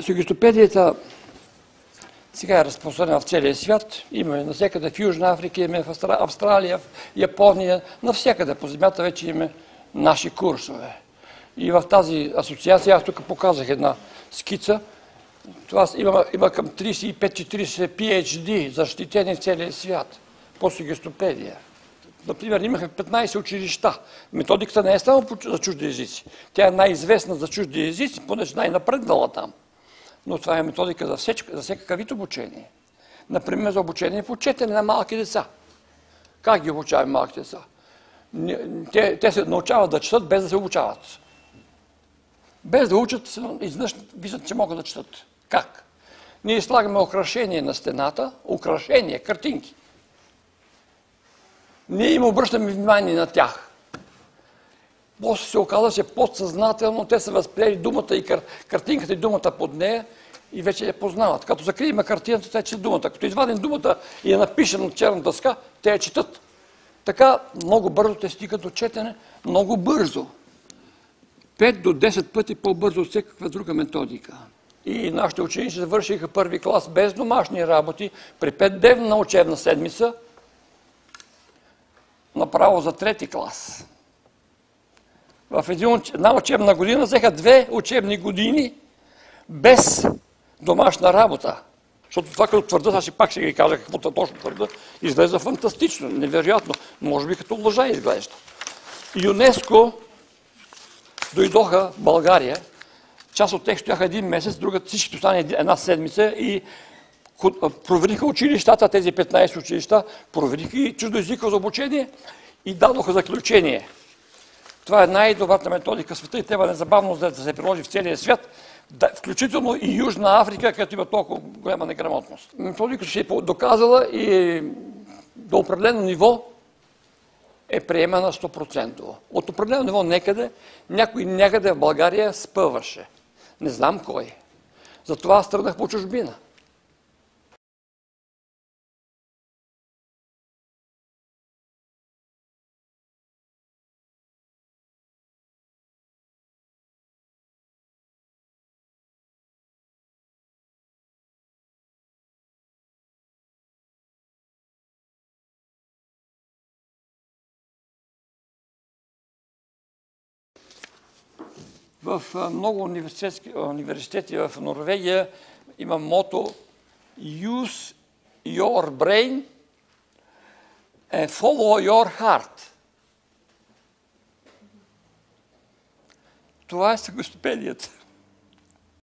Сюгистопедията сега е разпространена в целия свят. Има навсякъде в Южна Африка, има в Австралия, в Япония, навсякъде по земята вече има наши курсове. И в тази асоциация, аз тук показах една скица, това има, има към 35-40 PhD, защитени в целия свят по сигестопедия. Например, имахме 15 училища. Методиката не е само за чужди езици. Тя е най-известна за чужди езици, понеже най-напреднала там. Но това е методика за, всечка, за всякакъв вид обучение. Например, за обучение по четене на малки деца. Как ги обучаваме малки деца? Те, те се научават да четат без да се обучават. Без да учат, изведнъж виждат, че могат да четат. Как? Ние слагаме украшение на стената, украшение, картинки. Ние им обръщаме внимание на тях. После се оказа, че подсъзнателно те са възприели думата и кар... картинката и думата под нея и вече я познават. Като закрием картината, те четат думата. Като извадим думата и я напишем на черна дъска, те я четат. Така много бързо те стигат до четене, много бързо. 5 до 10 пъти по-бързо от всякаква друга методика. И нашите ученици завършиха първи клас без домашни работи при 5-дневна учебна седмица, направо за трети клас. В една учебна година взеха две учебни години без домашна работа. Защото това, като твърда, аз и пак ще ги кажа каквото точно твърда, изглежда фантастично, невероятно. Може би като лъжа изглежда. ЮНЕСКО дойдоха в България. Част от тях стояха един месец, другата всички остане една седмица и провериха училищата, тези 15 училища, провериха и чуждоязиково обучение и дадоха заключение. Това е най-добрата методика в света и трябва незабавно да се приложи в целия свят, включително и Южна Африка, където има толкова голяма неграмотност. Методиката ще е доказала и до определено ниво е приемана 100%. От определено ниво некъде, някой някъде в България спъваше. Не знам кой. Затова аз тръгнах по чужбина. В много университети в Норвегия има мото Use your brain and follow your heart. Това е съгостопедията.